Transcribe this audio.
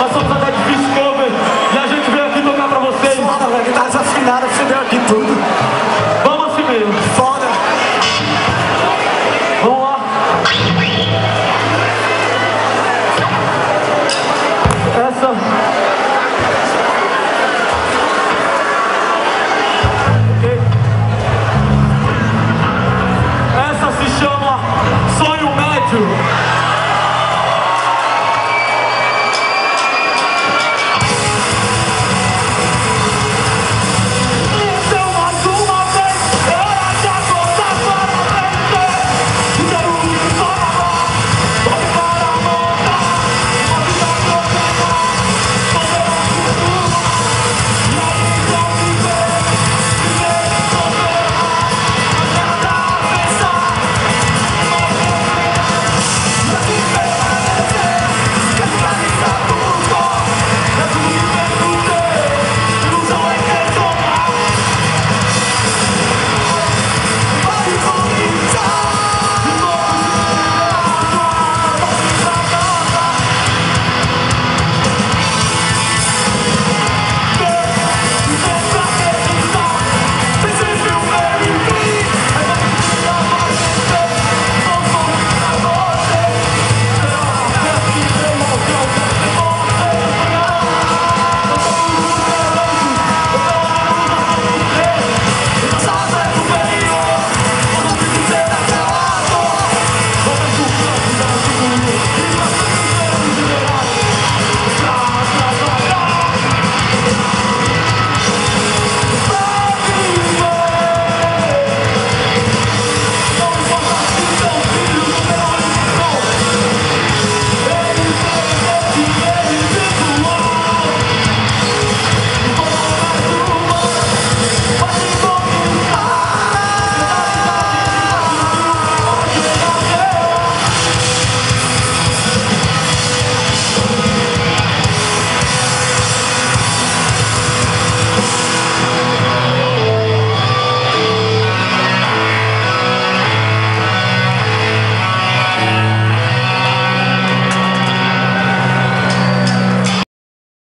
まあ、そんな